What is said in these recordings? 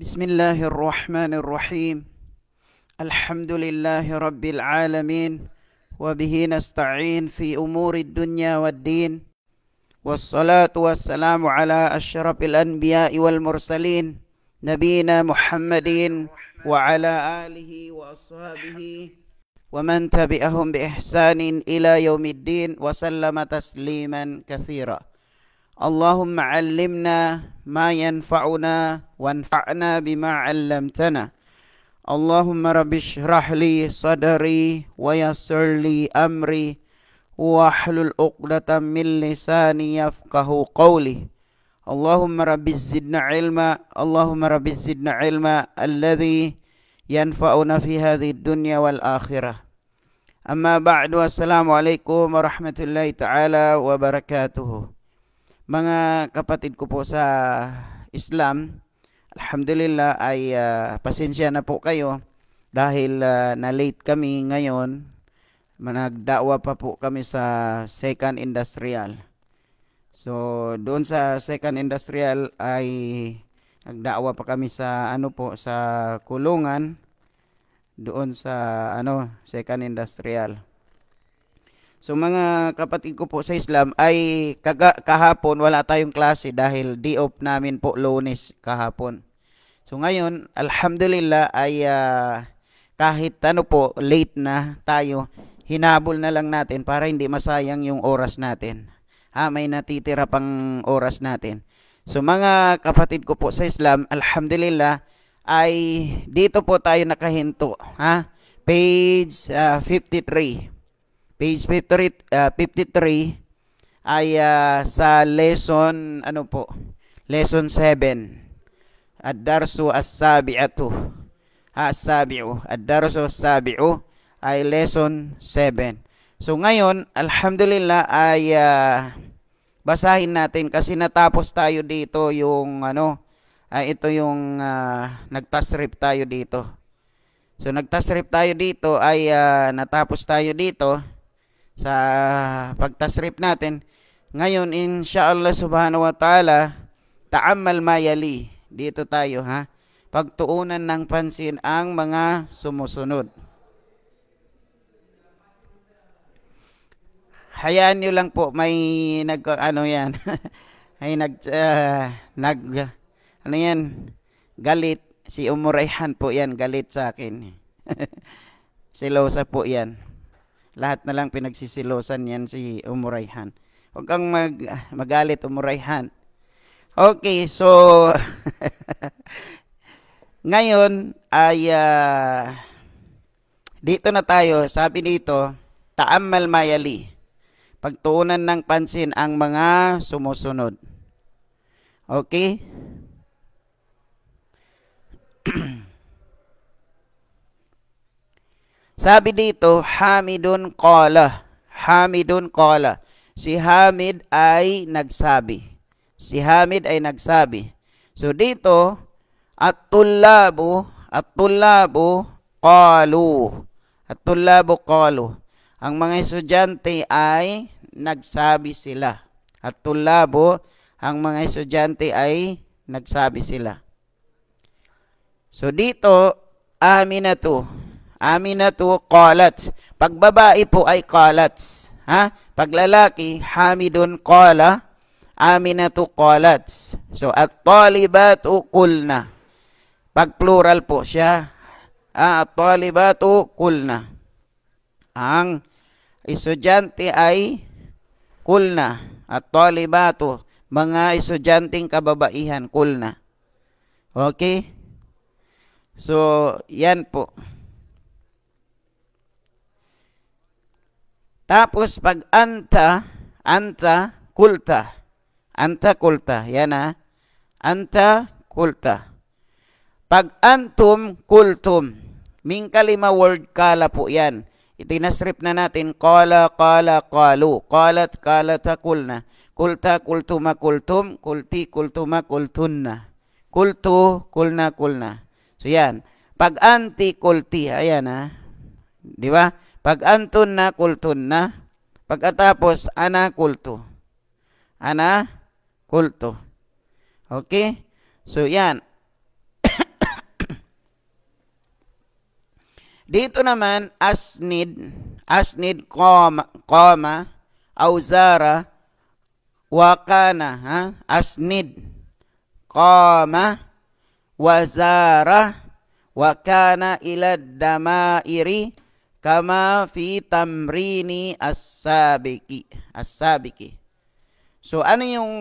بسم الله الرحمن الرحيم. الحمد لله رب العالمين وبه نستعين في أمور الدنيا والدين والصلاة والسلام على أشرف الأنبياء والمرسلين نبينا محمد وعلى آله وأصحابه ومن تبعهم بإحسان إلى يوم الدين وسلم تسليما كثيرا. اللهم علمنا ما ينفعنا وانفعنا بما علمتنا. اللهم رب اشرح لي صدري ويسر لي أمري واحلل عقدة من لساني يفقه قولي. اللهم رب زدنا علما اللهم رب زدنا علما الذي ينفعنا في هذه الدنيا والآخرة. أما بعد السلام عليكم ورحمة الله تعالى وبركاته. Mga kapatid ko po sa Islam, Alhamdulillah ay uh, pasensya na po kayo dahil uh, na-late kami ngayon. Nagdawa pa po kami sa second industrial. So, doon sa second industrial ay nagdawa pa kami sa ano po sa kulungan doon sa ano second industrial. So mga kapatid ko po sa Islam ay kaga, kahapon wala tayong klase dahil day off namin po lunes kahapon. So ngayon, alhamdulillah ay uh, kahit ano po late na tayo, hinabol na lang natin para hindi masayang yung oras natin. Ha, may natitira pang oras natin. So mga kapatid ko po sa Islam, alhamdulillah ay dito po tayo nakahinto, ha? Page uh, 53. Page 53, uh, 53 ay uh, sa lesson ano po? Lesson 7. Ad-darsu as-sabi'atu. As-sabi'u. Ad-darsu as-sabi'u ay lesson 7. So ngayon, alhamdulillah ay uh, basahin natin kasi natapos tayo dito yung ano, ay ito yung uh, nagtasrip tayo dito. So nagtasrip tayo dito ay uh, natapos tayo dito sa pagtasrip natin. Ngayon, inshallah subhanahu wa ta'ala, ta'ammal mayali. Dito tayo ha. Pagtuunan ng pansin ang mga sumusunod. Hayaan nyo lang po, may nag, ano yan, ay nag, uh, nag, ano yan, galit. Si Umurayhan po yan, galit sa akin. si Losa po yan. Lahat na lang pinagsisilosan yan si Umurayhan. Huwag kang mag, magalit, Umurayhan. Okay, so ngayon ay uh, dito na tayo. Sabi dito, taammal mayali. Pagtuunan ng pansin ang mga sumusunod. Okay? Sabi dito, Hamidun qala. Hamidun qala. Si Hamid ay nagsabi. Si Hamid ay nagsabi. So dito, at-tullabu, at-tullabu qalu. At-tullabu qalu. Ang mga estudyante ay nagsabi sila. At-tullabu, ang mga estudyante ay nagsabi sila. So dito, aminatu. Aminatu qalat. Pag babae po ay qalat. Ha? Pag lalaki, hamidun qala. Aminatu qalat. So, at talibatu kulna. Pag plural po siya, ah, at talibatu kulna. Ang estudyante ay kulna. At talibatu, mga estudyanteng kababaihan, kulna. Okay? So, yan po. Tapos pag anta, anta kulta. Anta kulta. Yan ha. Anta kulta. Pag antum kultum. Ming kalima word kala po yan. Itinasrip na natin. Kala, kala, kalu. Kalat, kalata, kulna. Kulta, kultuma, kultum. Kulti, kultuma, kultunna. Kultu, kulna, kulna. So yan. Pag anti, kulti. Ayan ha. Di ba? Pag kultun na, pagkatapos ana kultu. Ana kultu. Okay? So yan. Dito naman asnid, asnid koma, koma auzara wakana ha? Asnid koma, wazara wakana ila damairi kama fi tamrini as-sabiki. As-sabiki. So ano yung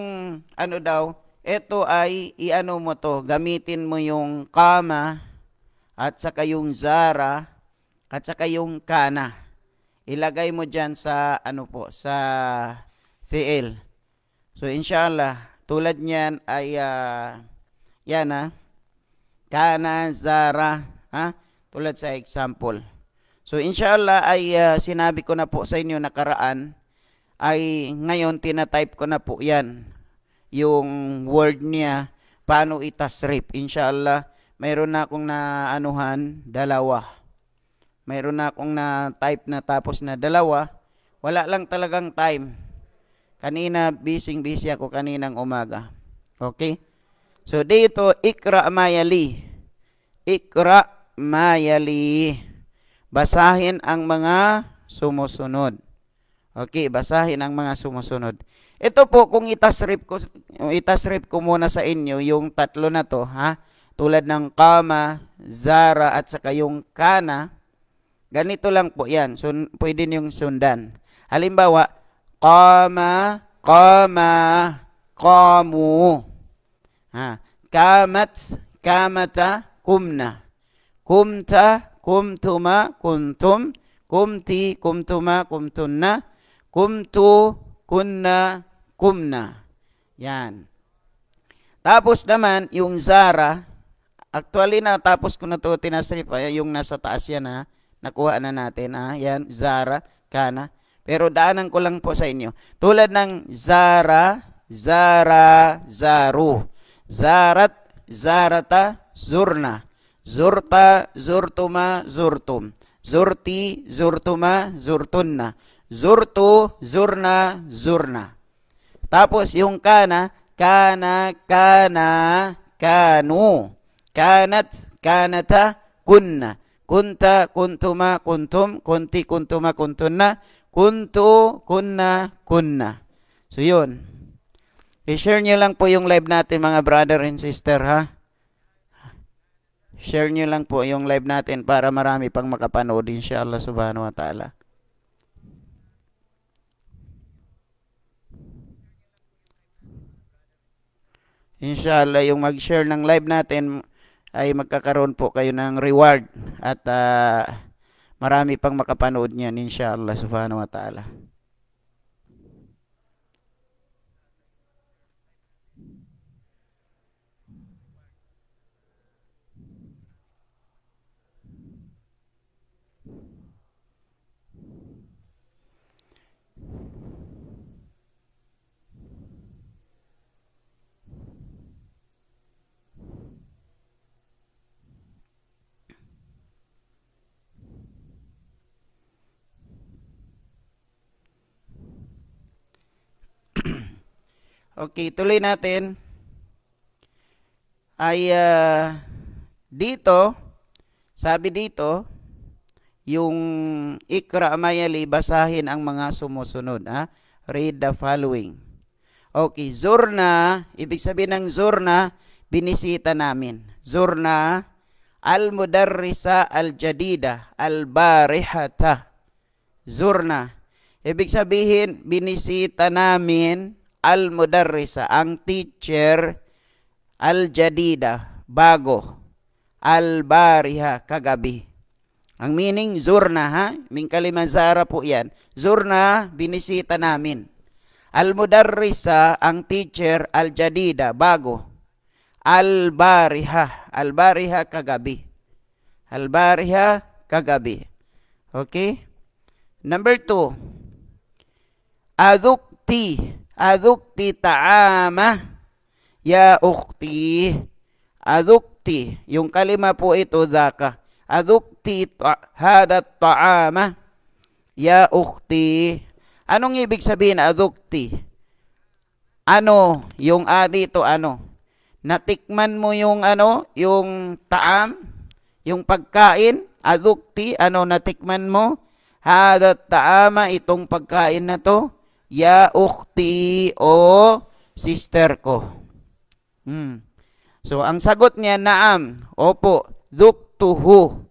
ano daw? Ito ay iano mo to, gamitin mo yung kama at saka yung zara at saka yung kana. Ilagay mo diyan sa ano po, sa fiil. So inshallah, tulad niyan ay uh, yan ha. Kana, zara, ha? Tulad sa example. So inshallah ay uh, sinabi ko na po sa inyo nakaraan ay ngayon tinatype ko na po yan yung word niya paano itasrip. Inshallah mayroon na akong naanuhan dalawa. Mayroon na akong na type na tapos na dalawa. Wala lang talagang time. Kanina busy busy ako kaninang umaga. Okay? So dito ikra mayali. Ikra mayali. Basahin ang mga sumusunod. Okay, basahin ang mga sumusunod. Ito po, kung itasrip ko, itasrip ko muna sa inyo yung tatlo na to, ha? Tulad ng kama, zara, at saka yung kana. Ganito lang po yan. So, pwede niyong sundan. Halimbawa, kama, kama, kamu. Ha? Kamat, kamata, kumna. Kumta, kumtuma, kuntum, kumti, kumtuma, kumtunna, kumtu, kunna, kumna. Yan. Tapos naman, yung Zara, actually na tapos ko na to tinasrip, ay, yung nasa taas yan ha, nakuha na natin ha, yan, Zara, kana. Pero daanan ko lang po sa inyo. Tulad ng Zara, Zara, Zaru. Zarat, Zarata, Zurna. Zurta, zurtuma, zurtum. Zurti, zurtuma, zurtunna. Zurtu, zurna, zurna. Tapos yung kana, kana, kana, kanu. Kanat, kanata, kunna. Kunta, kuntuma, kuntum, kunti, kuntuma, kuntunna. Kuntu, kunna, kunna. So yun. I-share nyo lang po yung live natin mga brother and sister ha. Share nyo lang po yung live natin para marami pang makapanood inshallah subhanahu wa ta'ala. Inshallah, yung mag-share ng live natin ay magkakaroon po kayo ng reward at uh, marami pang makapanood niyan inshallah subhanahu wa ta'ala. Okay, tuloy natin. Ay uh, dito, sabi dito, yung ikra mayali, basahin ang mga sumusunod. Ha? Read the following. Okay, zurna, ibig sabihin ng zurna, binisita namin. Zurna, al-mudarrisa al-jadida, al-barihata. Zurna, ibig sabihin, binisita namin al-mudarrisa, ang teacher, al-jadida, bago, al-bariha, kagabi. Ang meaning, zurna ha? Ming kalimazara po yan. Zurna, binisita namin. Al-mudarrisa, ang teacher, al-jadida, bago. Al-bariha, al-bariha, kagabi. Al-bariha, kagabi. Okay? Number two, adukti, adukti ta'ama. Ya ukti. Adukti. Yung kalima po ito daka adukti ta hada ta'ama. Ya ukti. Anong ibig sabihin adukti? Ano? Yung a dito ano? Natikman mo yung ano? Yung taam? Yung pagkain? Adukti, ano natikman mo? Hada taama, itong pagkain na to. Ya ukti o sister ko. Hmm. So, ang sagot niya, naam. Opo, duktuhu.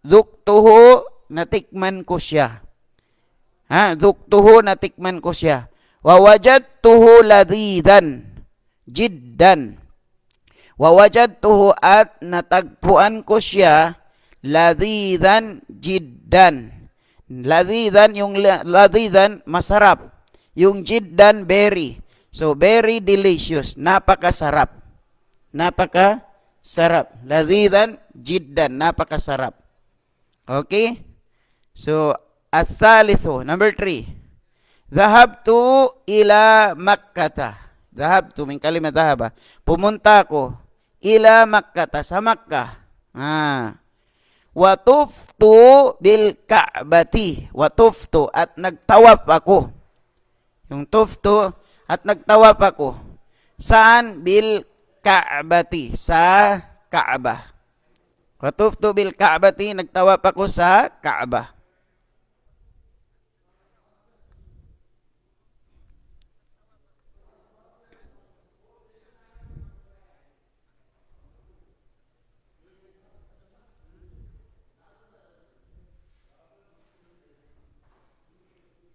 Duktuhu, natikman ko siya. Ha? Duktuhu, natikman ko siya. Wawajadtuhu ladidan. Jiddan. Wawajadtuhu at natagpuan ko siya ladidan jiddan. Ladidan, yung ladidan, masarap. Yung jiddan, very. So, very delicious. Napakasarap. Napakasarap. Ladidan, jiddan. Napakasarap. Okay? So, At-thalithu, number three. Dhahabtu ila Makkata. Dhahabtu, min kalima dhahaba. Pumunta ko ila Makkata, sa Makkah. Ah. Watuftu bil Ka'bati. Watuftu at nagtawap ako. Yung tuftu at nagtawap ako. Saan? Bil Ka'bati. Sa Ka'bah. Watuftu bil Ka'bati. Nagtawap ako sa Ka'bah.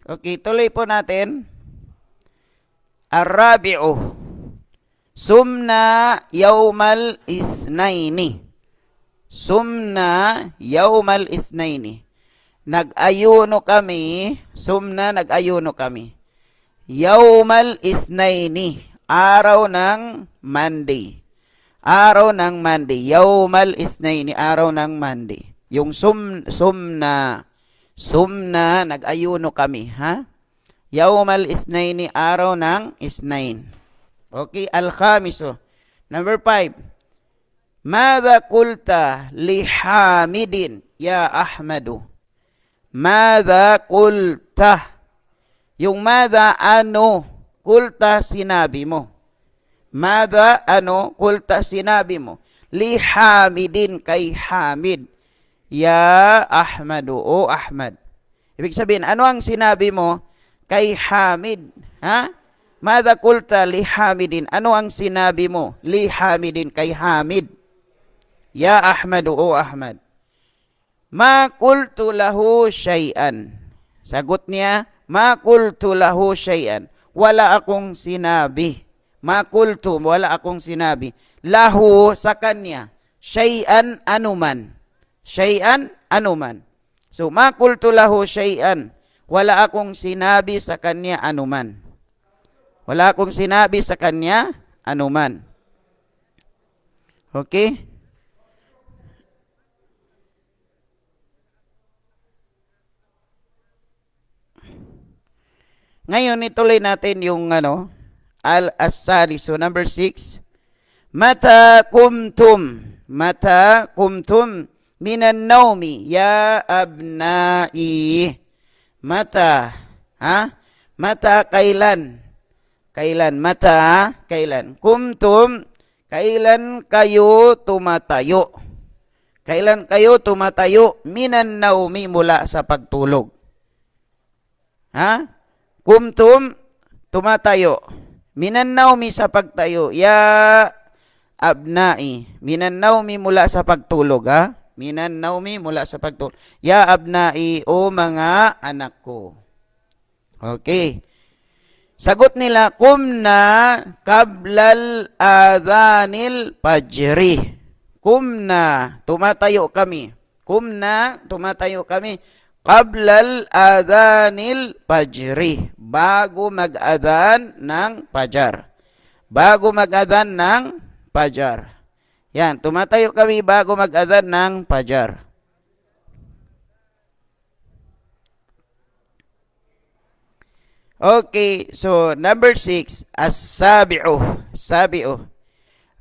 Okay, tuloy po natin. Arabi'u. Sumna yawmal isnaini. Sumna yawmal isnaini. Nag-ayuno kami. Sumna, nag-ayuno kami. Yawmal isnaini. Araw ng Monday. Araw ng Monday. Yawmal isnaini. Araw ng Monday. Yung sum, sumna. Sumna, nag-ayuno kami, ha? Yawmal isnaini, araw ng isnain. Okay, al-khamiso. Number five. Mada kulta li Hamidin ya Ahmadu? Mada kulta? Yung mada ano, kulta sinabi mo. Mada ano, kulta sinabi mo. Li Hamidin kay Hamid. Ya Ahmadu, o Ahmad. Ibig sabihin, ano ang sinabi mo kay Hamid? Ha? Mada kulta li Hamidin. Ano ang sinabi mo li Hamidin kay Hamid? Ya Ahmadu, o Ahmad. Ma kultu lahu syai'an. Sagot niya, ma kultu lahu syai'an. Wala akong sinabi. Ma kultu, wala akong sinabi. Lahu sa kanya. Syai'an anuman syai'an anuman. So, makultu lahu syai'an. Wala akong sinabi sa kanya anuman. Wala akong sinabi sa kanya anuman. Okay? Ngayon, ituloy natin yung ano, al-asali. So, number six. Mata kumtum. Mata kumtum minan naumi ya abnai mata ha? Mata kailan? Kailan? Mata kailan? Kumtum kailan kayo tumatayo? Kailan kayo tumatayo? Minan naumi mula sa pagtulog. Ha? Kumtum tumatayo. Minan naumi sa pagtayo. Ya abnai minan naumi mula sa pagtulog ha minan naumi mula sa pagtulog. Ya abnai o mga anak ko. Okay. Sagot nila, kumna kablal adhanil pajri. Kumna, tumatayo kami. Kumna, tumatayo kami. Kablal adhanil pajri. Bago mag-adhan ng pajar. Bago mag-adhan ng pajar. Yan, tumatayo kami bago mag-adhan ng pajar. Okay, so number six, as-sabi'u. Sabi'u.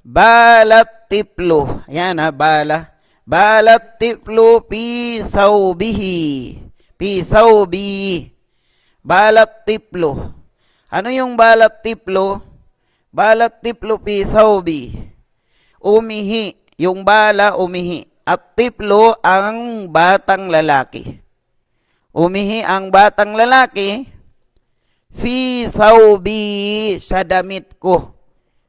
Balat tiplo. Yan ha, bala. Balat tiplo pi saubihi. Pi saubi. Balat tiplo. Ano yung balat tiplo? Balat tiplo pi saubi umihi. Yung bala, umihi. at tiplo ang batang lalaki. Umihi ang batang lalaki fi thawbi sa damit ko.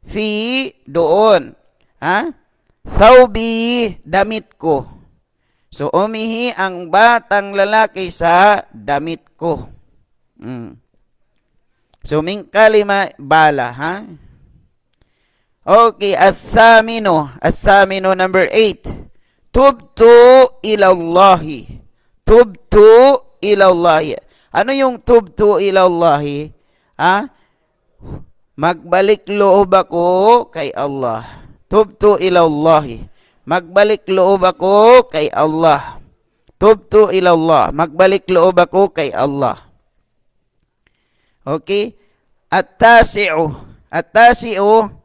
Fi doon. Ha? Thawbi damit ko. So umihi ang batang lalaki sa damit ko. Mm. So min kalima bala, ha? Okay, as-samino. As-samino number 8. Tubtu ilallahi. Tubtu ilallahi. Ano yung tubtu ilallahi? Ha? Magbalik loob ako kay Allah. Tubtu ilallahi. Magbalik loob ako kay Allah. Tubtu ilallah. Magbalik loob ako kay Allah. Okay? At-tasi'u. At-tasi'u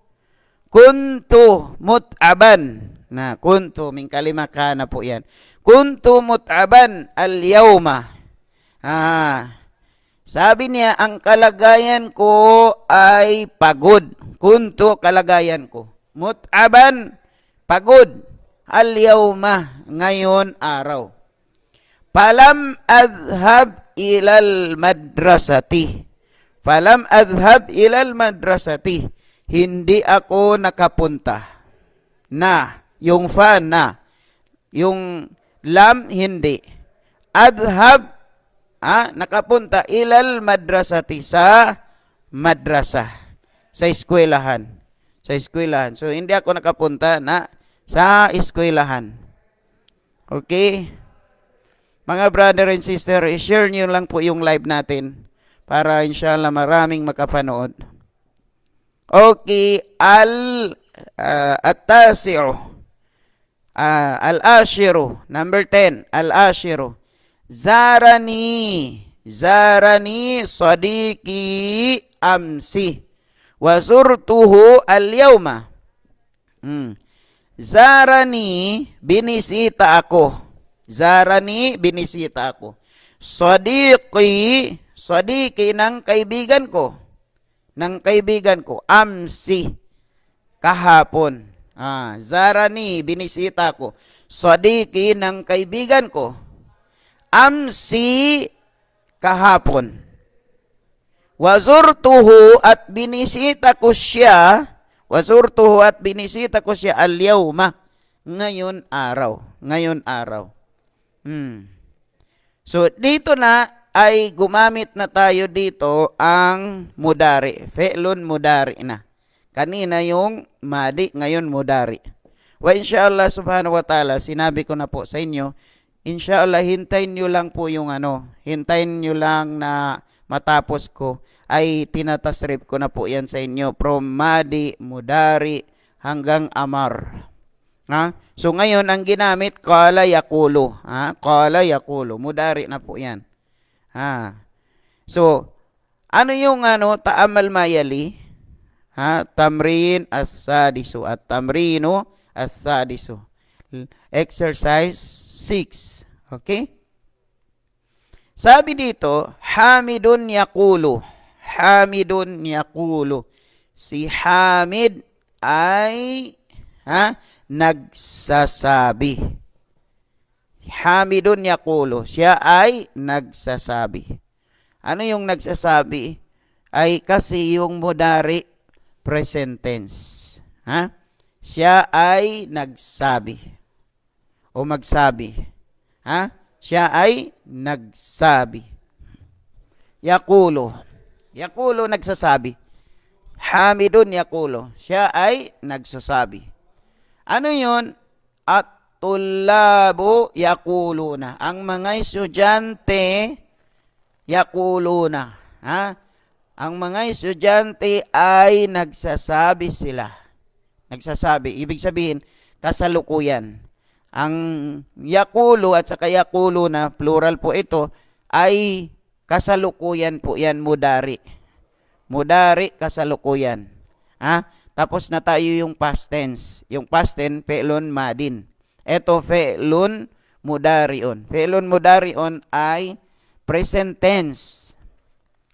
kuntu mut'aban. Na kuntu min kalima kana po yan. Kuntu mut'aban al-yawma. Ah. Sabi niya, ang kalagayan ko ay pagod. Kuntu kalagayan ko. Mut'aban, pagod. Al-yawma, ngayon araw. Palam adhab ilal madrasati. Falam adhab ilal madrasati hindi ako nakapunta. Na, yung fa na. Yung lam, hindi. Adhab, ah, nakapunta ilal madrasati sa madrasa. Sa eskwelahan. Sa eskwelahan. So, hindi ako nakapunta na sa eskwelahan. Okay? Mga brother and sister, share niyo lang po yung live natin para inshallah maraming makapanood. Okay, al uh, at-tasi'u. Uh, al-ashiru, number 10, al-ashiru. Zarani, zarani sadiqi amsi. Wazurtuhu al-yawma. Hmm. Zarani, binisita ako. Zarani, binisita ako. Sadiqi, sadiqi ng kaibigan ko ng kaibigan ko, Amsi, kahapon. Ah, Zarani, binisita ko. Sadiki ng kaibigan ko, Amsi, kahapon. Wazurtuhu at binisita ko siya, wazurtuhu at binisita ko siya alyawma, ngayon araw. Ngayon araw. Hmm. So, dito na ay gumamit na tayo dito ang mudari. Fe'lun mudari na. Kanina yung madi, ngayon mudari. Wa inshallah subhanahu wa ta'ala, sinabi ko na po sa inyo, inshallah hintayin nyo lang po yung ano, hintayin nyo lang na matapos ko, ay tinatasrip ko na po yan sa inyo from madi, mudari, hanggang amar. Ha? So ngayon ang ginamit kala yakulo, ha? Kala yakulo, mudari na po 'yan. Ha. So, ano yung ano taamal mayali? Ha, tamrin as-sadisu at tamrino as-sadisu. Exercise 6. Okay? Sabi dito, Hamidun yakulu. Hamidun yakulu. Si Hamid ay ha, nagsasabi. Hamidun yakulo. Siya ay nagsasabi. Ano yung nagsasabi? Ay kasi yung mudari present tense. Ha? Siya ay nagsabi. O magsabi. Ha? Siya ay nagsabi. Yakulo. Yakulo nagsasabi. Hamidun yakulo. Siya ay nagsasabi. Ano yun? At tullabo yakuluna. Ang mga estudyante yakuluna. Ha? Ang mga estudyante ay nagsasabi sila. Nagsasabi. Ibig sabihin, kasalukuyan. Ang yakulo at saka yakulo plural po ito ay kasalukuyan po yan mudari. Mudari kasalukuyan. Ha? Tapos na tayo yung past tense. Yung past tense, pelon madin. Ito fe'lun mudarion. Fe'lun mudarion ay present tense.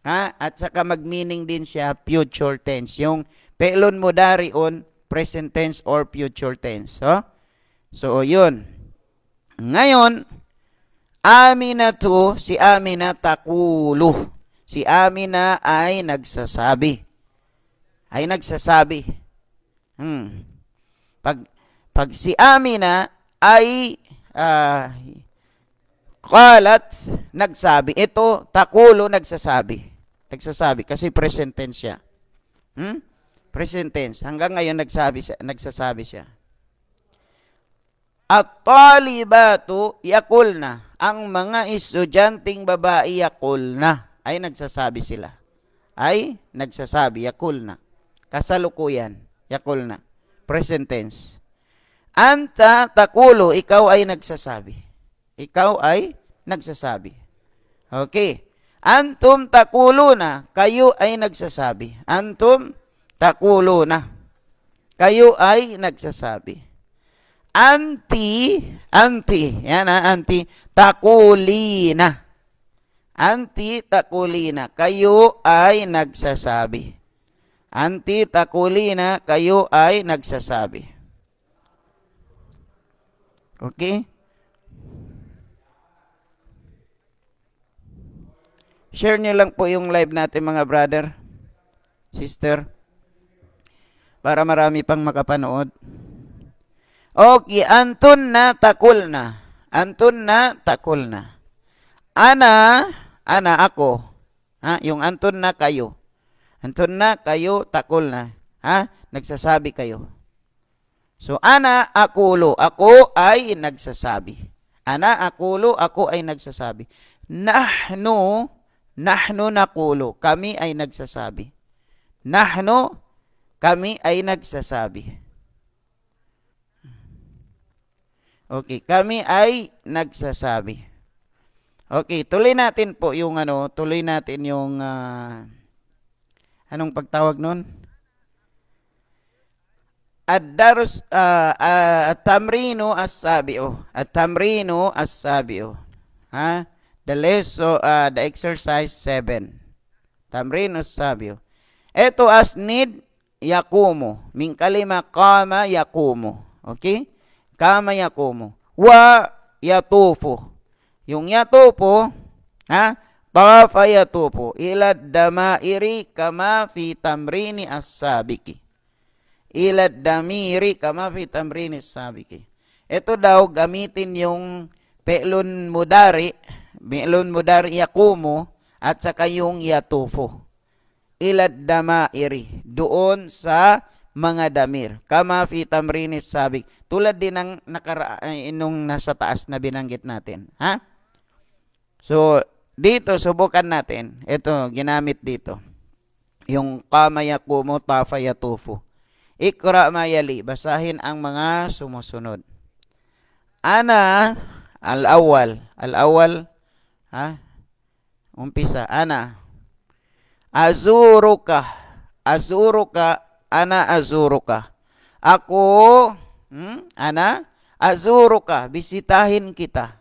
Ha? At saka mag-meaning din siya future tense. Yung fe'lun mudarion, present tense or future tense. So, so yun. Ngayon, Aminatu, si Amina takulu. Si Amina ay nagsasabi. Ay nagsasabi. Hmm. Pag, pag si Amina ay uh, kalat, nagsabi. Ito, takulo, nagsasabi. Nagsasabi kasi present tense siya. Hmm? Present tense. Hanggang ngayon nagsabi, nagsasabi siya. At talibatu yakulna ang mga estudyanteng babae yakul na ay nagsasabi sila. Ay nagsasabi, yakul na. Kasalukuyan, yakul na. Present tense. Anta takulo, ikaw ay nagsasabi. Ikaw ay nagsasabi. Okay. Antum takulo na, kayo ay nagsasabi. Antum takulo na. Kayo ay nagsasabi anti, anti, yan ha, anti, takulina. Anti takulina, kayo ay nagsasabi. Anti takulina, kayo ay nagsasabi. Okay? Share niyo lang po yung live natin mga brother, sister, para marami pang makapanood. Okay, antun na takul na. Antun na takul na. Ana, ana ako. Ha? Yung antun na kayo. Antun na kayo takul na. Ha? Nagsasabi kayo. So, ana akulo. Ako ay nagsasabi. Ana akulo. Ako ay nagsasabi. Nahnu, nahnu nakulo. Kami ay nagsasabi. Nahnu, kami ay nagsasabi. Okay, kami ay nagsasabi. Okay, tuloy natin po yung ano, tuloy natin yung uh, anong pagtawag nun? Ad-darus uh, uh, at-tamrino as-sabi'o. At-tamrino as-sabi'o. Ha? The lesson uh, the exercise 7. Tamrino as-sabi'o. Ito as need yakumo. Min kalima kama yakumo. Okay? kama yakumu. Wa yatufu. Yung yatufu, ha? Tawafa yatufu ila damairi kama fi tamrini as-sabiki. Ila damiri kama fi tamrini as-sabiki. Ito daw gamitin yung pe'lun mudari, pe'lun mudari yakumu at saka yung yatufu. Ila damairi doon sa mga damir. Kama fi tamrinis sabik. Tulad din ng nakara nung nasa taas na binanggit natin. Ha? So, dito, subukan natin. Ito, ginamit dito. Yung kama yakumo tafa yatufu. Ikra mayali. Basahin ang mga sumusunod. Ana, al-awwal. Al-awwal, ha? Umpisa. Ana. Azuruka. Azuruka ana azuruka. Ako, hmm, ana azuruka, bisitahin kita.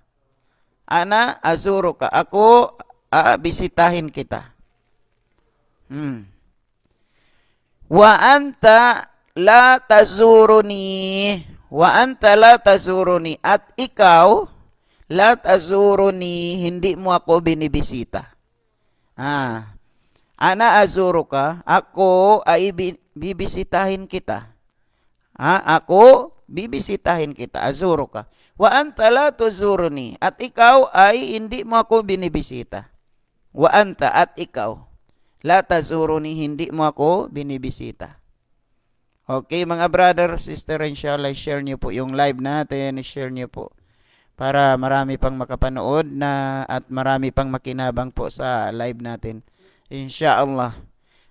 Ana azuruka. Ako, uh, bisitahin kita. Hmm. Wa anta la tazuruni. Wa anta la tazuruni. At ikaw, la tazuruni, hindi mo ako binibisita. Ah. Ana azuruka, ako ay bibisitahin kita. Ha? Ako, bibisitahin kita. Azuro ka. Wa anta la tuzuruni. At ikaw ay hindi mo ako binibisita. Wa anta at ikaw. La tazuruni, hindi mo ako binibisita. Okay, mga brother, sister, inshallah, share niyo po yung live natin. Share niyo po para marami pang makapanood na at marami pang makinabang po sa live natin. Inshallah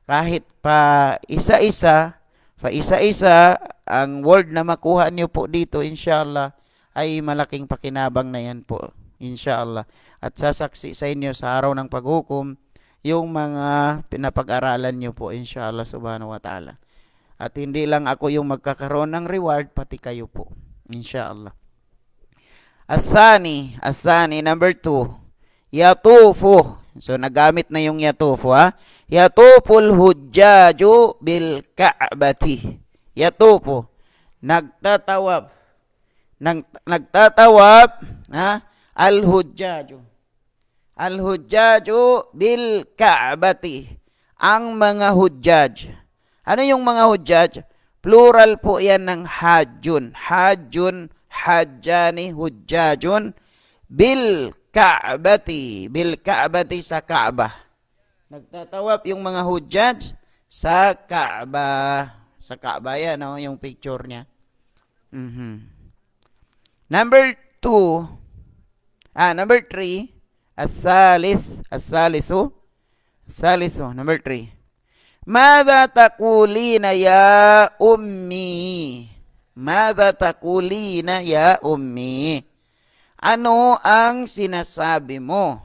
kahit pa isa-isa, pa isa-isa, ang word na makuha niyo po dito, inshallah, ay malaking pakinabang na yan po, inshallah. At sasaksi sa inyo sa araw ng paghukom, yung mga pinapag-aralan niyo po, inshallah, subhanahu wa ta'ala. At hindi lang ako yung magkakaroon ng reward, pati kayo po, inshallah. Asani, asani, number two, yatufu. So, nagamit na yung yatufu, ha? Yatupul hujjaju bil ka'bati. Yatupu. Nagtatawab. Nag, nagtatawab Ha? Al-hujjaju. Al-hujjaju bil ka'bati. Ang mga hujjaj. Ano yung mga hujjaj? Plural po yan ng hajjun. Hajjun, hajjani, hujjajun. Bil ka'bati. Bil ka'bati sa ka'bah. Nagtatawaf yung mga hujjaj sa ka'bah. Sa ka'bah yan, no? yung picture niya. Mm -hmm. Number two, ah, number three, as-salis, as-salisu, Salisu, number three. Mada takulina ya ummi? Mada takulina ya ummi? Ano ang sinasabi mo?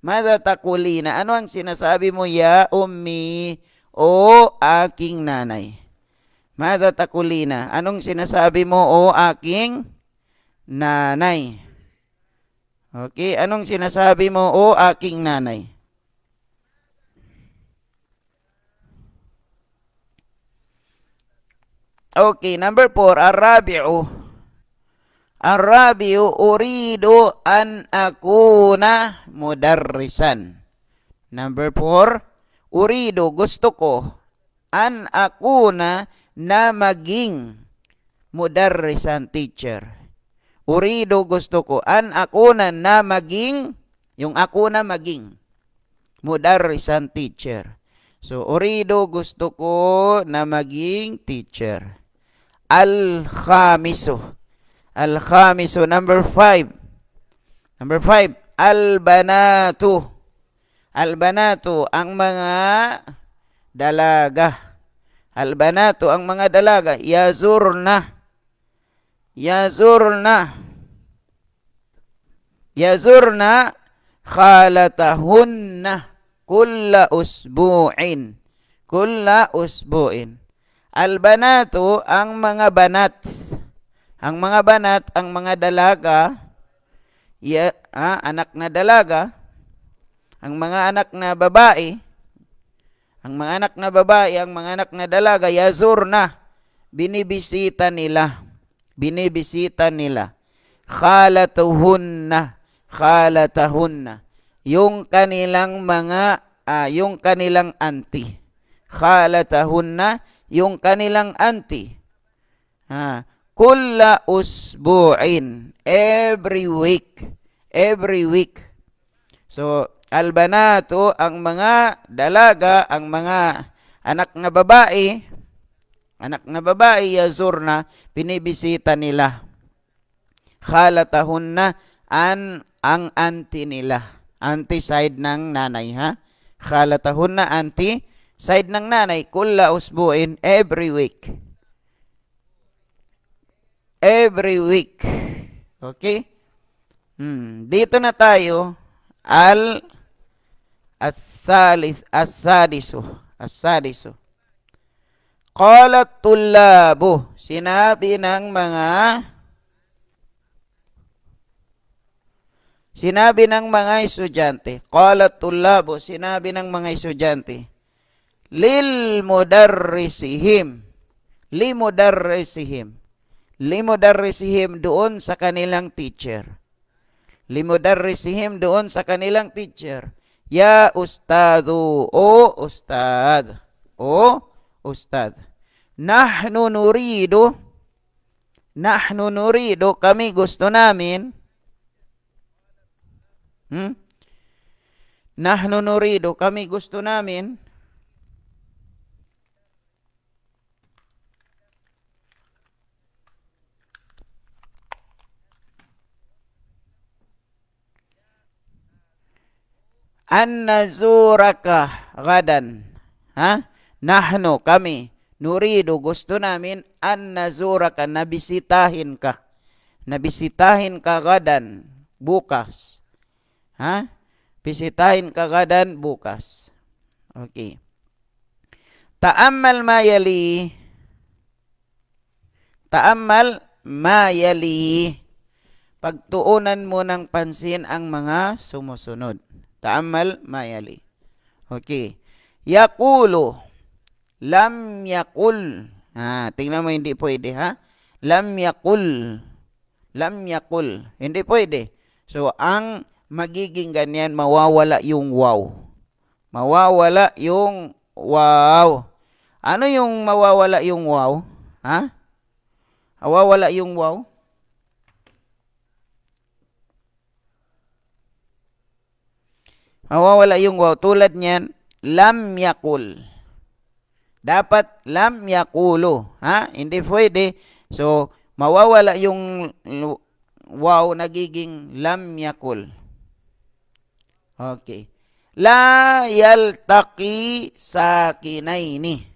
Mada takulina, ano ang sinasabi mo ya ummi o aking nanay? Mada takulina, anong sinasabi mo o aking nanay? Okay, anong sinasabi mo o aking nanay? Okay, number four, arabi'u. Arabi'u uridu an akuna mudarrisan. Number four, uridu, gusto ko, an akuna na maging mudarrisan teacher. Urido gusto ko. An ako na na maging, yung ako na maging, mudarrisan teacher. So, urido gusto ko na maging teacher. Al-khamiso. Al-khamiso, number five. Number five, al-banatu. Al-banatu, ang mga dalaga. Al-banatu, ang mga dalaga. Yazurna yazurna yazurna khalatahunna kulla usbu'in kulla usbu'in albanatu ang mga banat. Ang mga banat ang mga dalaga. Ya, ah, anak na dalaga. Ang mga anak na babae. Ang mga anak na babae ang mga anak na dalaga yazurna binibisita nila. Binibisita nila. Khalatuhunna, khalatahunna. Yung kanilang mga, ah, yung kanilang auntie. Khalatahunna, yung kanilang auntie. Ah, kulla usbu'in, every week. Every week. So, albanato, ang mga dalaga, ang mga anak na babae, Anak na babae, yazurna, pinibisita nila. Khalatahunna, an, ang anti nila. Anti side ng nanay, ha? Khalatahunna, anti side ng nanay, kulla usbuin, every week. Every week. Okay? Hmm. Dito na tayo, al, as-salis, as-sadiso, as-sadiso. Qalat tullabu, sinabi ng mga Sinabi ng mga estudyante, qalat tullabu, sinabi ng mga estudyante, lil mudarrisihim, li mudarrisihim, li mudarrisihim doon sa kanilang teacher. Li mudarrisihim doon sa kanilang teacher. Ya ustadu, o ustad, o ustad. Nahnu nuridu Nahnu nuridu kami gusto namin Hmm? Nahnu nuridu kami gusto namin an nazuraka gadan ha Nahno, kami, nurido, gusto namin, an nazura ka, nabisitahin ka. Nabisitahin ka gadan, bukas. Ha? Bisitahin ka gadan, bukas. Okay. Ta'ammal ma yali. Ta'ammal ma yali. Pagtuunan mo ng pansin ang mga sumusunod. Ta'ammal ma yali. Okay. Yaqulu Lam yakul. Ha, tingnan mo hindi pwede ha. Lam yakul. Lam yakul. Hindi pwede. So, ang magiging ganyan, mawawala yung wow. Mawawala yung wow. Ano yung mawawala yung wow? Ha? Mawawala yung wow? Mawawala yung wow. Tulad niyan, lam yakul. Dapat lam yakulo. Ha? Hindi pwede. So, mawawala yung wow nagiging lam yakul. Okay. La yaltaqi sakinaini.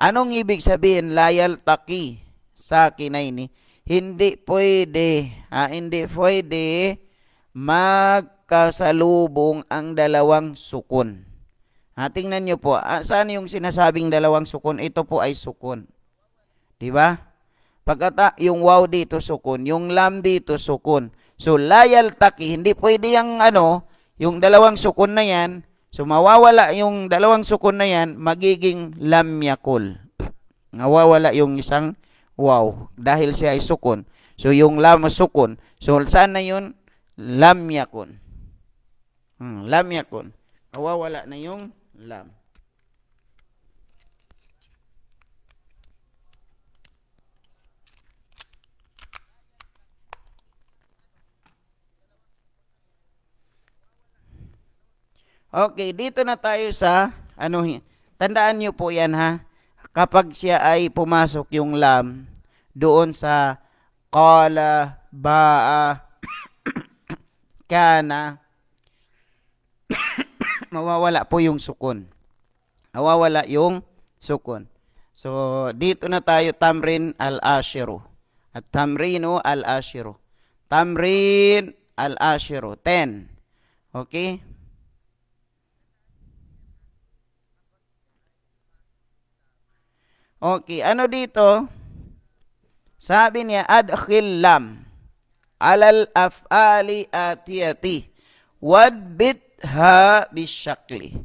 Anong ibig sabihin la yaltaqi sakinaini? Hindi pwede, ha, hindi pwede magkasalubong ang dalawang sukun. Ha, tingnan niyo po, ah, saan yung sinasabing dalawang sukun? Ito po ay sukun. 'Di ba? Pagkata yung wow dito sukun, yung lam dito sukun. So layal taki, hindi pwede yung ano, yung dalawang sukun na yan, so mawawala yung dalawang sukun na yan, magiging lam yakul. Nawawala yung isang wow dahil siya ay sukun. So yung lam sukun. So saan na yun? Lam yakun. Hmm, lam yakun. Nawawala na yung lam. Okay, dito na tayo sa ano tandaan niyo po 'yan ha. Kapag siya ay pumasok yung lam doon sa qala baa kana mawawala po yung sukun. Mawawala yung sukun. So, dito na tayo tamrin al-ashiru. At tamrino al-ashiru. Tamrin al-ashiru. 10. Okay? Okay, ano dito? Sabi niya, adkhil lam alal af'ali atiyati wadbitha bisyakli.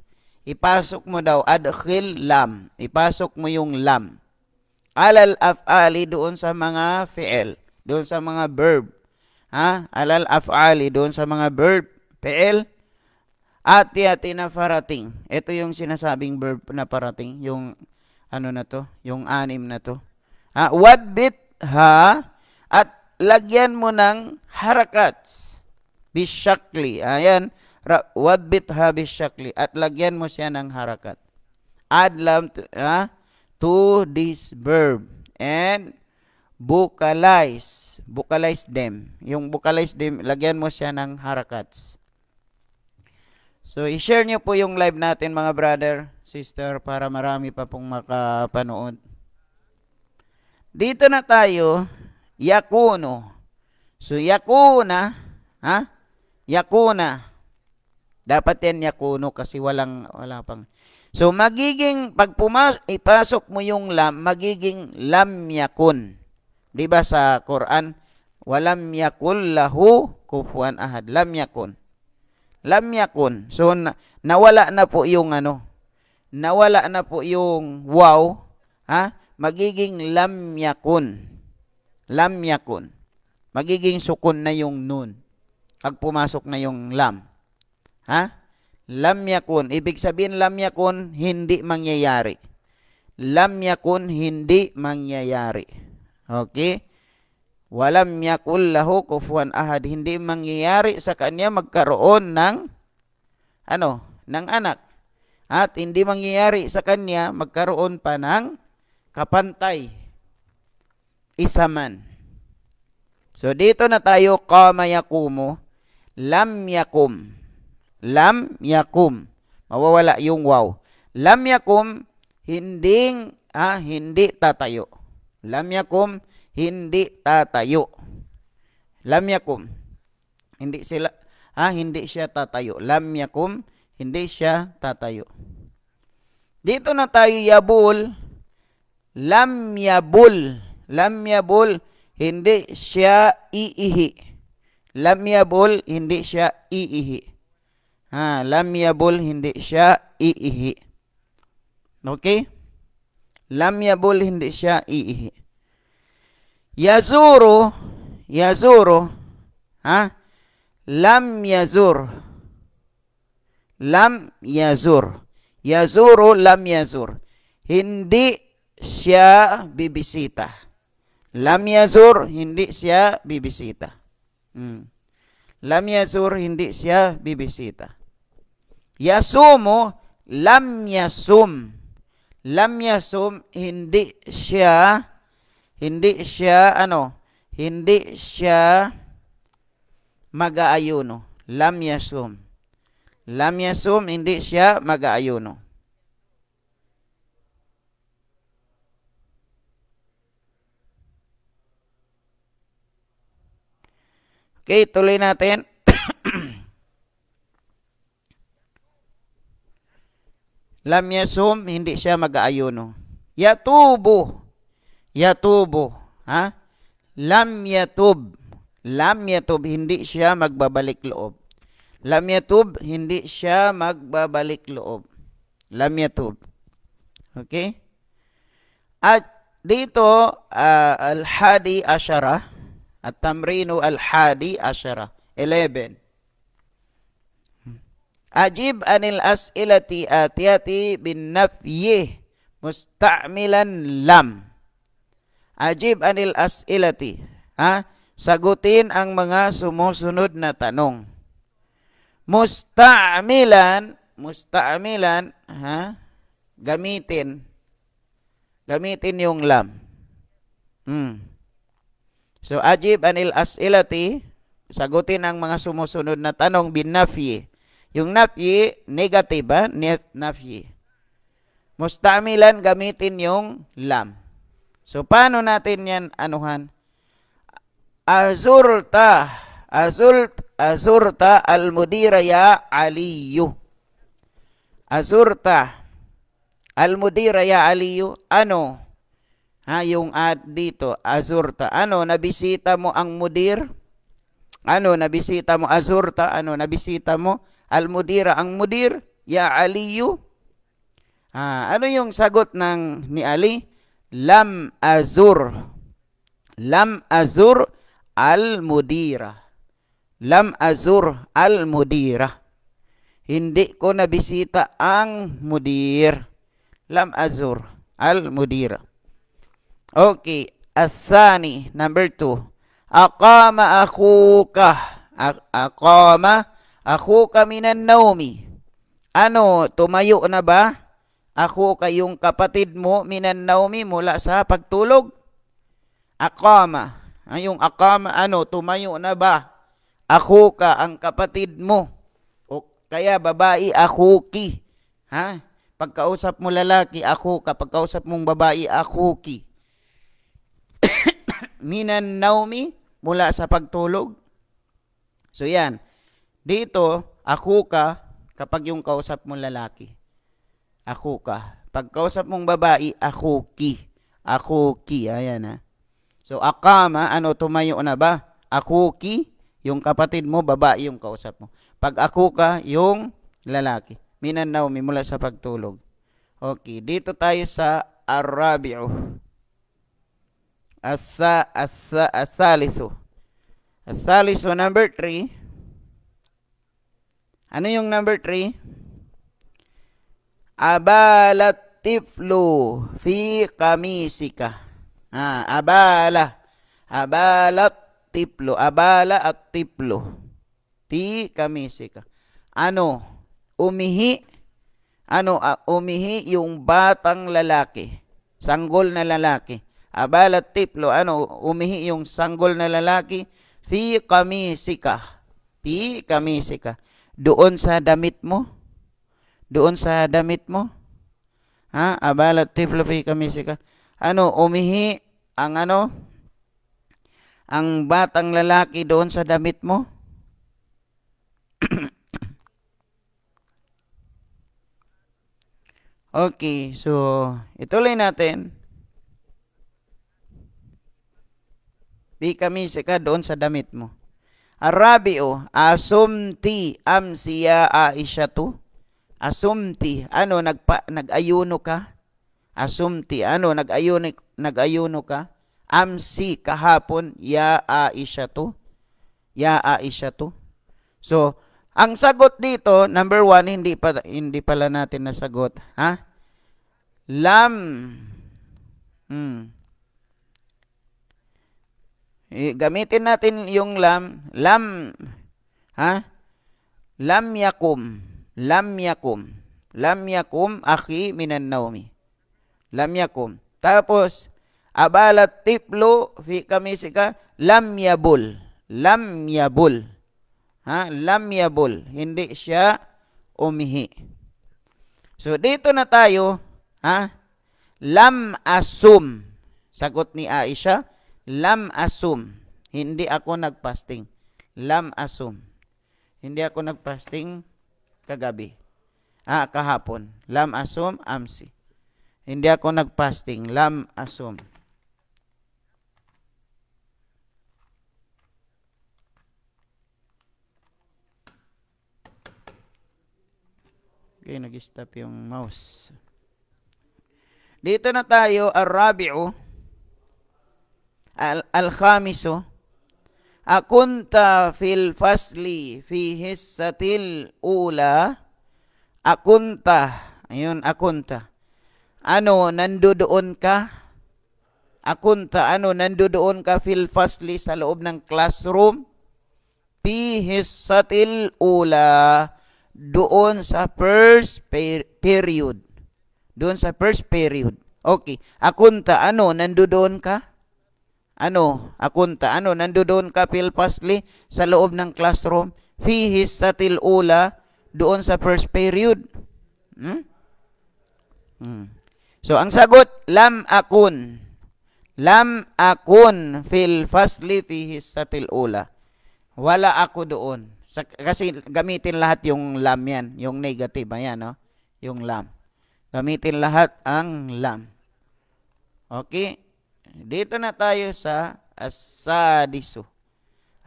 Ipasok mo daw, adkhil lam. Ipasok mo yung lam. Alal af'ali doon sa mga fi'il. Doon sa mga verb. Ha? Alal af'ali doon sa mga verb. Fi'il. Ati-ati na parating. Ito yung sinasabing verb na parating. Yung ano na to, yung anim na to. Ha? Wadbit ha at lagyan mo ng harakats bisyakli. Ayan, wadbit ha bisyakli at lagyan mo siya ng harakat. Add lam to, ha, to this verb and vocalize. Vocalize them. Yung vocalize them, lagyan mo siya ng harakats. So, i-share niyo po yung live natin mga brother, sister, para marami pa pong makapanood. Dito na tayo, yakuno. So, yakuna, ha? Yakuna. Dapat yan yakuno kasi walang, wala pang. So, magiging, pag pumas, ipasok mo yung lam, magiging lam yakun. Di ba sa Quran, walam yakul lahu kufuan ahad. Lam yakun. Lam yakun. So, na, nawala na po yung ano, nawala na po yung wow, ha? Magiging lam yakun. Lam yakun. Magiging sukun na yung nun. Pag pumasok na yung lam. Ha? Lam yakun. Ibig sabihin lam yakun, hindi mangyayari. Lam yakun, hindi mangyayari. Okay? Walam yakul lahu kufuwan ahad. Hindi mangyayari sa kanya magkaroon ng ano, ng anak. At hindi mangyayari sa kanya magkaroon pa ng kapantay. Isa man. So dito na tayo kama yakumu. Lam yakum. Lam yakum. Mawawala yung wow. Lam yakum, hindi, ah, hindi tatayo. Lam yakum, hindi tatayo. Lam yakum. Hindi sila ha, hindi siya tatayo. Lam yakum, hindi siya tatayo. Dito na tayo yabul. Lam yabul. Lam yabul, hindi siya iihi. Lam yabul, hindi siya iihi. Ha, lam yabul, hindi siya iihi. Okay? Lam yabul, hindi siya iihi. Yazuru, yazuru, ha? lam yazur. Lam yazur. Yazuru lam yazur. Hindi siya bibisita. Lam yazur, hindi siya bibisita. Hmm. Lam yazur, hindi siya bibisita. Yasumo, lam yasum. Lam yasum, hindi siya, hindi siya, ano, hindi siya mag-aayuno. Lam yasum. Lam yasum, hindi siya mag-aayuno. Okay, tuloy natin. Lam yasum, hindi siya mag-aayuno. Yatubo. Yatubo. Ha? Lam yatub. Lam yatub, hindi siya magbabalik loob. Lam yatub, hindi siya magbabalik loob. Lam yatub. Okay? At dito, uh, al-hadi asyara, at-tamrinu al-hadi asyara. 11. Ajib anil as'ilati atiyati bin nafyi musta'milan lam. Ajib anil as'ilati. Ha? Sagutin ang mga sumusunod na tanong. Musta'milan, musta'milan, ha? Gamitin. Gamitin yung lam. Hmm. So, ajib anil as'ilati, sagutin ang mga sumusunod na tanong bin nafyi. Yung nafyi, negative ha? Nafyi. Mustamilan, gamitin yung lam. So, paano natin yan anuhan? Azurta, azult, azurta al-mudira ya aliyu. Azurta, al-mudira ya aliyu. Ano? Ha, yung ad dito, azurta. Ano, nabisita mo ang mudir? Ano, nabisita mo azurta? Ano, nabisita mo al-mudira? Ang mudir, ya aliyu. Ah, ano yung sagot ng ni Ali? Lam azur. Lam azur al-mudira. Lam azur al-mudira. Hindi ko nabisita ang mudir. Lam azur al-mudira. Okay, athani, number two. Aqama akhuka. Aqama akhuka minan naumi. Ano, tumayo na ba? Ako kayong kapatid mo minan naumi mula sa pagtulog? Aqama. Yung akama, ano, tumayo na ba? Ako ka ang kapatid mo. O kaya babae, akuki. Ha? Pagkausap mo lalaki, ako ka. Pagkausap mong babae, akuki minan naumi mula sa pagtulog. So yan. Dito, ako ka kapag yung kausap mong lalaki. Ako ka. Pag kausap mong babae, ako ki. Ako ki. Ayan ha. So akama, ano tumayo na ba? Ako ki, yung kapatid mo, babae yung kausap mo. Pag ako ka, yung lalaki. Minan naumi mula sa pagtulog. Okay, dito tayo sa Arabiyo. Asa, asa, asaliso. Asaliso number 3. Ano yung number 3? Abalat tiflu fi kamisika. Ah, abala. Abalat tiplo. Abala at tiplo. Fi kamisika. Ano? Umihi. Ano? Uh, umihi yung batang lalaki. Sanggol na lalaki abalat tiplo, ano, umihi yung sanggol na lalaki, fi kamisika, fi kamisika, doon sa damit mo, doon sa damit mo, ha, abalat tiplo fi kamisika, ano, umihi ang ano, ang batang lalaki doon sa damit mo, Okay, so ituloy natin. Di kami sika doon sa damit mo. Arabiyo, asumti amsiya aishatu. Asumti, ano, nagpa, nag-ayuno ka? Asumti, ano, nag-ayuno, nag-ayuno ka? Amsi, kahapon, ya aishatu. Ya aishatu. So, ang sagot dito, number one, hindi, pa, hindi pala natin nasagot. Ha? Lam. Hmm. Gamitin natin yung lam. Lam. Ha? Lam yakum. Lam yakum. Lam yakum akhi minan naumi. Lam yakum. Tapos, abalat tiplo fi kamisika lam yabul. Lam yabul. Ha? Lam yabul. Hindi siya umihi. So dito na tayo, ha? Lam asum. Sagot ni Aisha, lam asum. Hindi ako nagpasting. Lam asum. Hindi ako nagpasting kagabi. Ah, kahapon. Lam asum amsi. Hindi ako nagpasting. Lam asum. Okay, nag-stop yung mouse. Dito na tayo, Arabi'u, Al-Khamisu, Akunta fil fasli fi hissatil ula, Akunta, ayun, akunta. Ano, nandoon ka? Akunta, ano, nandoon ka fil fasli sa loob ng classroom? Fi hissatil ula, doon sa first per- period. Doon sa first period. Okay. Akunta, ano, nandoon ka? Ano, akunta, ano, nandoon ka pilpasli sa loob ng classroom? Fihis sa tilula, doon sa first period. Hmm? Hmm. So, ang sagot, lam akun. Lam akun fil fasli fihis sa tilula. Wala ako doon. Sa, kasi gamitin lahat yung lam yan, yung negative, ayan, no? Yung lam. Gamitin lahat ang lam. Okay? Dito na tayo sa asadiso.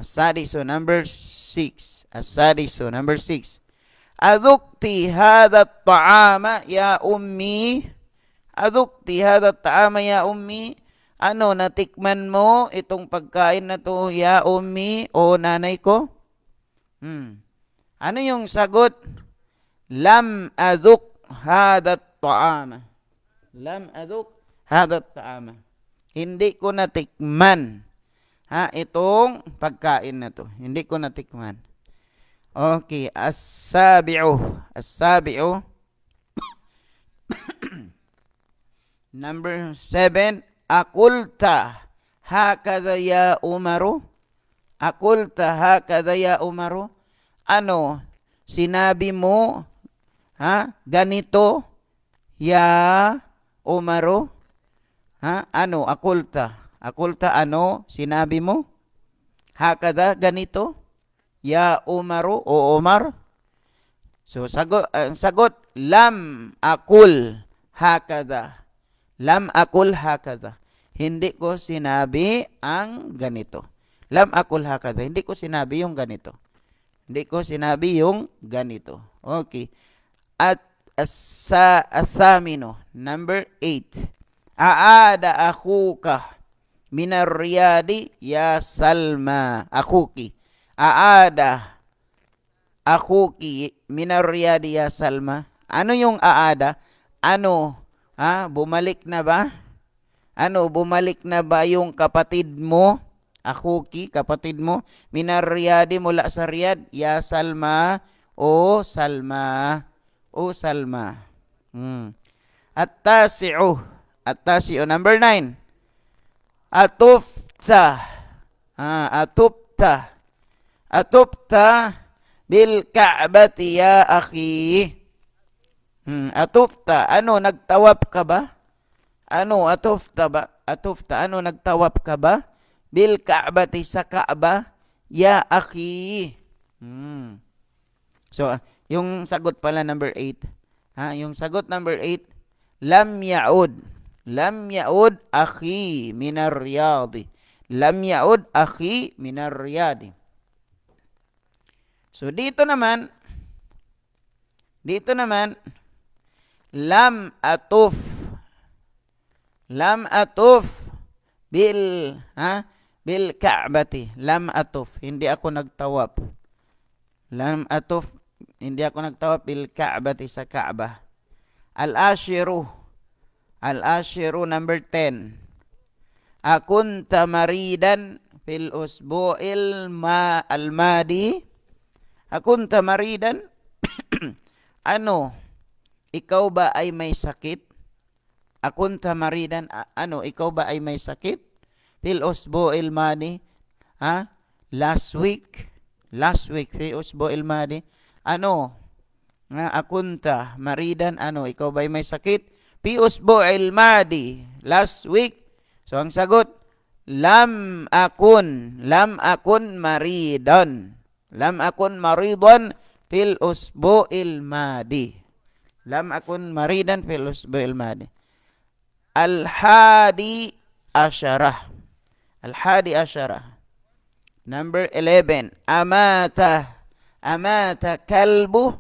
Asadiso, number 6. Asadiso, number 6. Adukti hada ta'ama ya ummi. Adukti hada ta'ama ya ummi. Ano, natikman mo itong pagkain na to, ya ummi o nanay ko? Hmm. Ano yung sagot? Lam aduk hadat ta'ama. Lam aduk hadat ta'ama. Hindi ko natikman ha itong pagkain na to. Hindi ko natikman. Okay, as-sabi'u. As-sabi'u. Number seven, akulta hakada ya umaru. Akulta hakada ya Umaru. Ano? Sinabi mo, ha? Ganito, ya Umaru. Ha? Ano? Akulta. Akulta ano? Sinabi mo? Hakada ganito? Ya Umaru o Umar? So sagot ang sagot lam akul hakada. Lam akul hakada. Hindi ko sinabi ang ganito. Lam akul hakada. Hindi ko sinabi yung ganito. Hindi ko sinabi yung ganito. Okay. At asa asamino, number 8. Aada akuka minar riyadi ya Salma. Akuki. Aada akuki minar riyadi ya Salma. Ano yung aada? Ano? Ha? Bumalik na ba? Ano? Bumalik na ba yung kapatid mo? Akuki, kapatid mo, minar Riyadi mula sa Riyad, ya Salma, o Salma, o Salma. Hmm. At tasi'u, at tasi'u, number nine. Atufta, ah, atupta, atupta bil ka'bati ya akhi. Hmm, atufta, ano, nagtawap ka ba? Ano, atufta ba? Atufta, ano, nagtawap ka ba? bil Ka'bati sa Kaaba, ya akhi. Hmm. So, yung sagot pala number 8. Ha, yung sagot number 8, lam yaud. Lam yaud akhi minar riyadi. Lam yaud akhi minar riyadi. So dito naman dito naman lam atuf lam atuf bil ha bil ka'bati lam atuf hindi ako nagtawap Lam atuf, hindi ako nagtawaf bil Ka'bati sa Ka'bah. Al-ashiru. Al-ashiru number 10. Akunta maridan fil usbu'il ma al-madi. Akunta maridan. ano? Ikaw ba ay may sakit? Akunta maridan. Ano? Ikaw ba ay may sakit? Fil usbu'il madi. Ha? Last week. Last week. Fil usbu'il madi. Ano? Akunta maridan. Ano? Ikaw ba ay may sakit? Fi usbu'il madi. Last week So ang sagot, lam akun, lam akun maridon. Lam akun maridon fil usbu'il madi. Lam akun maridan fil usbu'il madi. Al-hadi asyarah. Al-hadi asyarah. Number 11. Amata. Amata kalbu.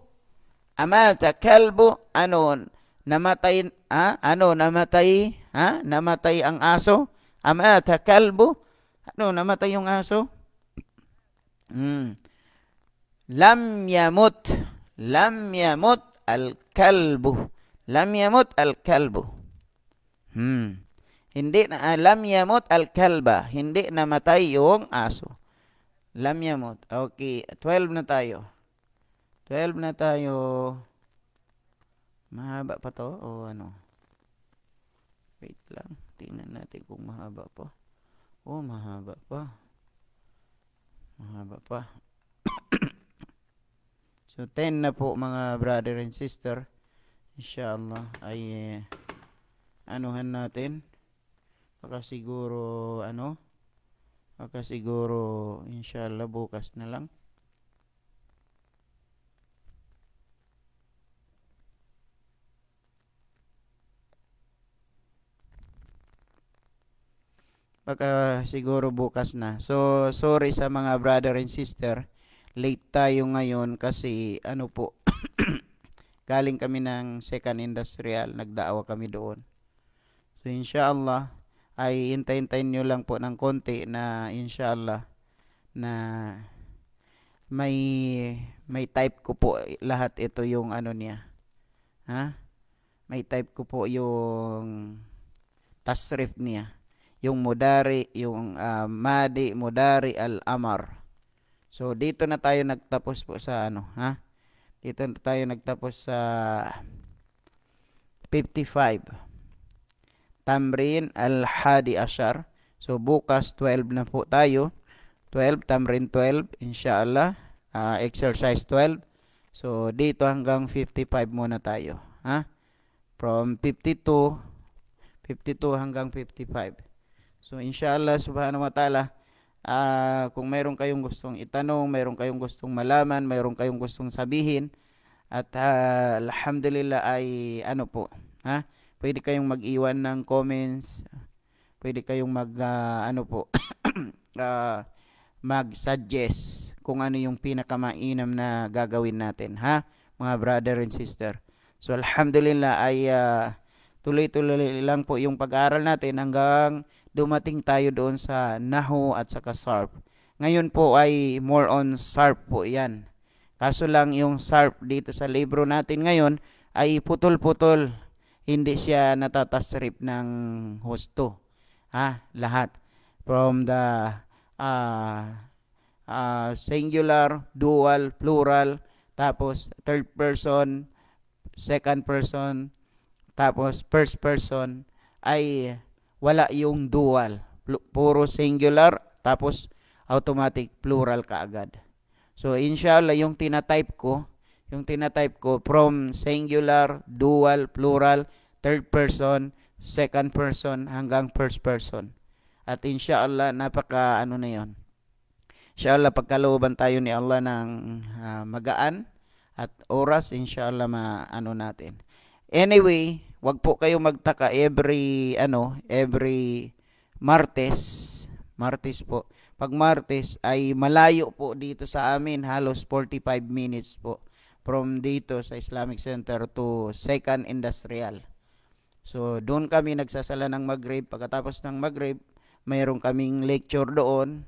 Amata kalbu. Ano? Namatay, ah? Ano? Namatay Ha? Namatay ang aso? Amata kalbo? Ano, namatay yung aso? Hmm. Lam yamut. Lam yamut al-kalbu. Lam yamut al-kalbu. Hmm. Hindi na, uh, lam yamut al-kalba. Hindi namatay yung aso. Lam yamut. Okay, 12 na tayo. 12 na tayo. Mahaba pa to o ano? Wait lang. Tingnan natin kung mahaba pa. Oh, mahaba pa. Mahaba pa. so, 10 na po mga brother and sister. Inshallah ay eh, anuhan natin. Baka siguro ano? Baka siguro inshallah bukas na lang. Baka siguro bukas na. So, sorry sa mga brother and sister. Late tayo ngayon kasi ano po, galing kami ng second industrial. Nagdaawa kami doon. So, inshallah, ay hintayin-tayin nyo lang po ng konti na inshallah na may may type ko po lahat ito yung ano niya. Ha? May type ko po yung tasrif niya yung Mudari, yung uh, Madi, Mudari, Al-Amar. So, dito na tayo nagtapos po sa ano, ha? Dito na tayo nagtapos sa 55. Tamrin Al-Hadi Ashar. So, bukas 12 na po tayo. 12, Tamrin 12, inshallah. Uh, exercise 12. So, dito hanggang 55 muna tayo. Ha? From 52, 52 hanggang 55. So inshallah subhanahu wa ta'ala uh, kung mayroon kayong gustong itanong, mayroon kayong gustong malaman, mayroon kayong gustong sabihin at uh, alhamdulillah ay ano po, ha? Pwede kayong mag-iwan ng comments, pwede kayong mag uh, ano po uh, mag-suggest kung ano yung pinakamainam na gagawin natin, ha? Mga brother and sister. So alhamdulillah ay uh, tuloy-tuloy lang po yung pag-aaral natin hanggang dumating tayo doon sa Nahu at saka Sarp. Ngayon po ay more on Sarp po yan. Kaso lang yung Sarp dito sa libro natin ngayon ay putol-putol. Hindi siya natatasrip ng husto. Ha? Lahat. From the uh, uh, singular, dual, plural, tapos third person, second person, tapos first person ay wala yung dual. Puro singular, tapos automatic plural kaagad. So, inshallah, yung tinatype ko, yung tinatype ko from singular, dual, plural, third person, second person, hanggang first person. At inshallah, napaka ano na yon. Inshallah, pagkalooban tayo ni Allah ng uh, magaan at oras, inshallah, maano natin. Anyway, wag po kayo magtaka every ano, every Martes, Martes po. Pag Martes ay malayo po dito sa amin, halos 45 minutes po from dito sa Islamic Center to Second Industrial. So, doon kami nagsasala ng Maghrib. Pagkatapos ng Maghrib, mayroon kaming lecture doon.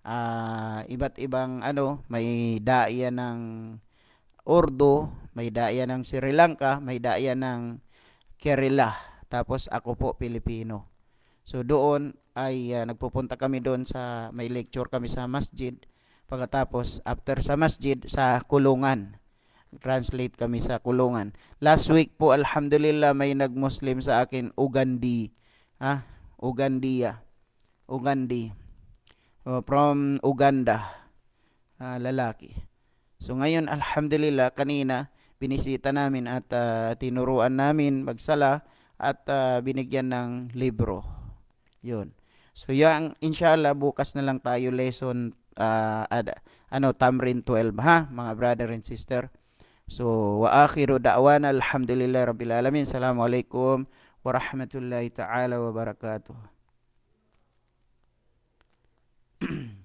ah, iba't ibang ano, may daya ng Urdu, may daya ng Sri Lanka, may daya ng Kerala. Tapos ako po Pilipino. So doon ay uh, nagpupunta kami doon sa may lecture kami sa masjid. Pagkatapos after sa masjid sa kulungan. Translate kami sa kulungan. Last week po alhamdulillah may nagmuslim sa akin Ugandi. Ha? Ugandia. Ugandi. Uh, from Uganda. Uh, lalaki. So ngayon alhamdulillah kanina binisita namin at uh, tinuruan namin magsala at uh, binigyan ng libro. Yun. So yang inshallah bukas na lang tayo lesson uh, ad, ano Tamrin 12 ha mga brother and sister. So wa akhiru da'wana alhamdulillahi rabbil alamin. Assalamualaikum warahmatullahi taala wabarakatuh.